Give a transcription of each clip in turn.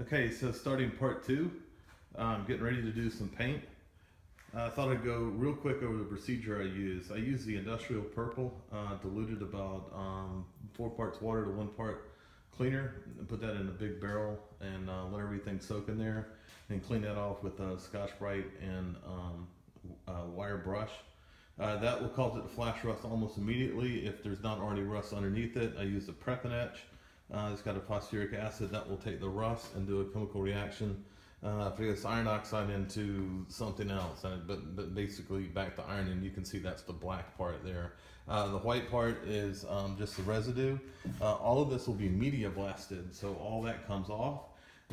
Okay, so starting part two, um, getting ready to do some paint. I thought I'd go real quick over the procedure I use. I use the industrial purple, uh, diluted about um, four parts water to one part cleaner, and put that in a big barrel and uh, let everything soak in there, and clean that off with uh, Scotch-Brite and um, uh, wire brush. Uh, that will cause it to flash rust almost immediately. If there's not already rust underneath it, I use the Prep and Etch. Uh, it's got a phosphoric acid that will take the rust and do a chemical reaction. Uh, it's iron oxide into something else, and, but, but basically back to iron, and you can see that's the black part there. Uh, the white part is um, just the residue. Uh, all of this will be media blasted, so all that comes off.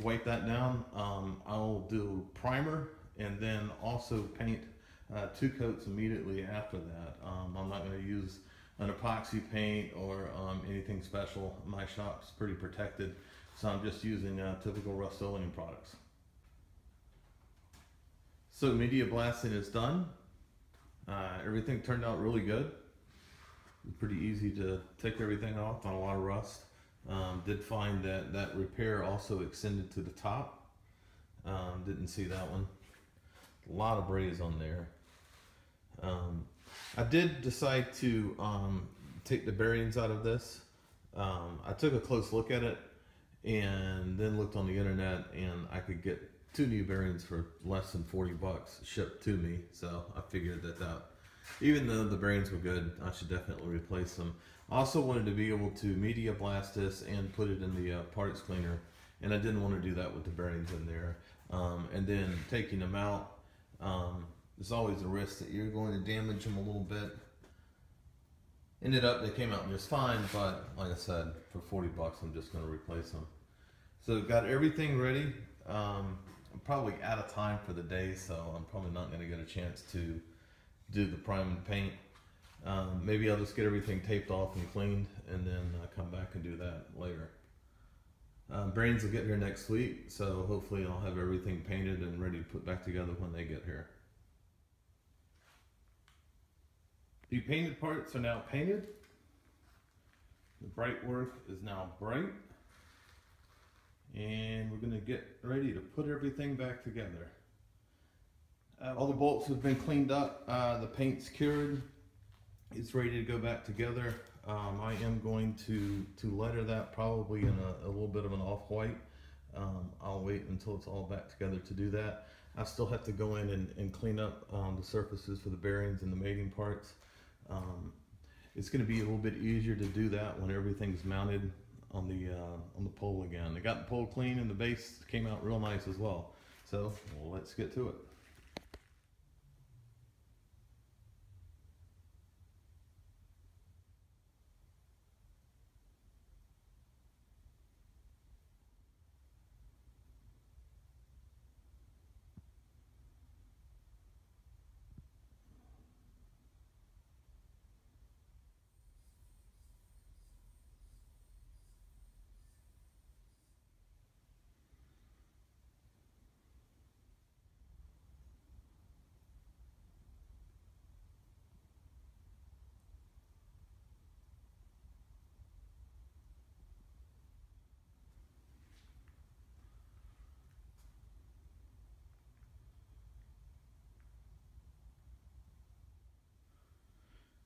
Wipe that down. Um, I'll do primer and then also paint uh, two coats immediately after that. Um, I'm not going to use an epoxy paint or um, anything special. My shop's pretty protected, so I'm just using uh, typical Rust-Oleum products. So media blasting is done. Uh, everything turned out really good. Pretty easy to take everything off on a lot of rust. Um, did find that that repair also extended to the top. Um, didn't see that one. A lot of braze on there. Um, I did decide to um, take the bearings out of this. Um, I took a close look at it and then looked on the internet and I could get two new bearings for less than 40 bucks shipped to me. So I figured that that, even though the bearings were good, I should definitely replace them. I also wanted to be able to media blast this and put it in the uh, parts cleaner. And I didn't want to do that with the bearings in there. Um, and then taking them out, um, there's always a risk that you're going to damage them a little bit. Ended up, they came out just fine, but like I said, for 40 bucks, I'm just going to replace them. So got everything ready. Um, I'm probably out of time for the day, so I'm probably not going to get a chance to do the prime and paint. Um, maybe I'll just get everything taped off and cleaned and then uh, come back and do that later. Um, Brains will get here next week, so hopefully I'll have everything painted and ready to put back together when they get here. The painted parts are now painted. The bright work is now bright. And we're gonna get ready to put everything back together. Uh, all the bolts have been cleaned up. Uh, the paint's cured. It's ready to go back together. Um, I am going to, to letter that probably in a, a little bit of an off-white. Um, I'll wait until it's all back together to do that. I still have to go in and, and clean up um, the surfaces for the bearings and the mating parts. Um, it's going to be a little bit easier to do that when everything's mounted on the uh, on the pole again. I got the pole clean and the base came out real nice as well. So well, let's get to it.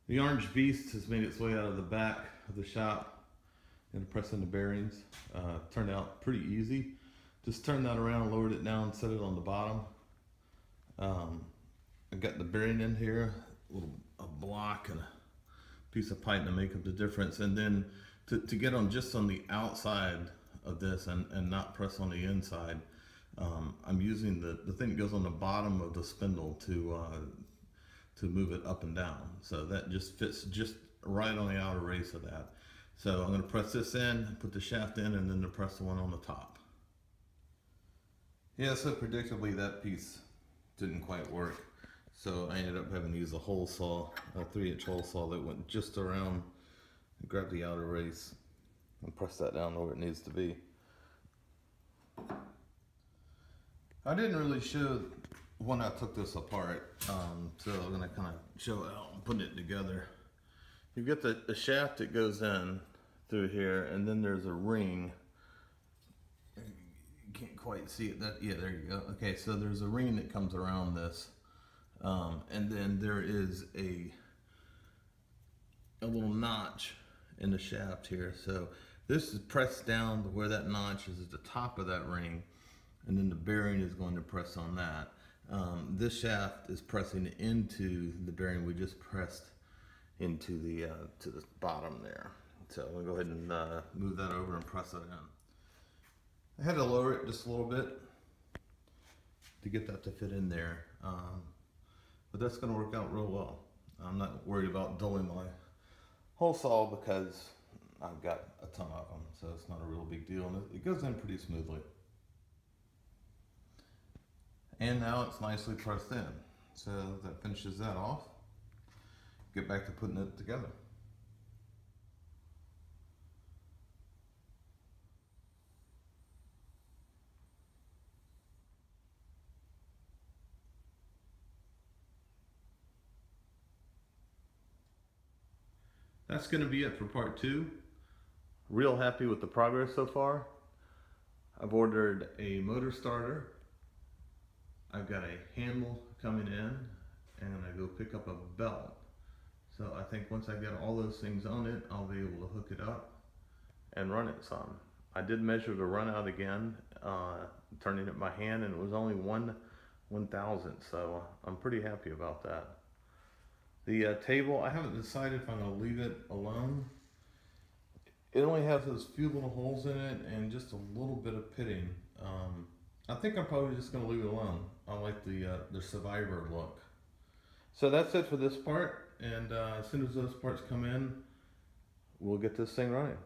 The orange beast has made its way out of the back of the shop and pressing the bearings. Uh, turned out pretty easy. Just turned that around, lowered it down, set it on the bottom. Um, I got the bearing in here, a little a block and a piece of pipe to make up the difference. And then to, to get on just on the outside of this and, and not press on the inside, um, I'm using the, the thing that goes on the bottom of the spindle to uh, to move it up and down. So that just fits just right on the outer race of that. So I'm going to press this in, put the shaft in, and then to press the one on the top. Yeah, so predictably that piece didn't quite work. So I ended up having to use a hole saw, a three inch hole saw that went just around, and grab the outer race and press that down where it needs to be. I didn't really show when I took this apart, um, so I'm gonna kind of show how I'm putting it together. You've got the, the shaft that goes in through here, and then there's a ring. You can't quite see it. That yeah, there you go. Okay, so there's a ring that comes around this, um, and then there is a a little notch in the shaft here. So this is pressed down to where that notch is at the top of that ring, and then the bearing is going to press on that. Um, this shaft is pressing into the bearing we just pressed into the uh, to the bottom there. So I'm gonna go ahead and uh, move that over and press it in. I had to lower it just a little bit to get that to fit in there, um, but that's going to work out real well. I'm not worried about dulling my hole saw because I've got a ton of them, so it's not a real big deal, and it goes in pretty smoothly. And now it's nicely pressed in, so that finishes that off. Get back to putting it together. That's going to be it for part two. Real happy with the progress so far. I've ordered a motor starter. I've got a handle coming in and I go pick up a belt. So I think once I get all those things on it, I'll be able to hook it up and run it some. I did measure the run out again, uh, turning it by hand, and it was only one one thousandth. So I'm pretty happy about that. The uh, table, I haven't decided if I'm to leave it alone. It only has those few little holes in it and just a little bit of pitting. Um, I think I'm probably just going to leave it alone. I like the uh, the survivor look. So that's it for this part. And uh, as soon as those parts come in, we'll get this thing running.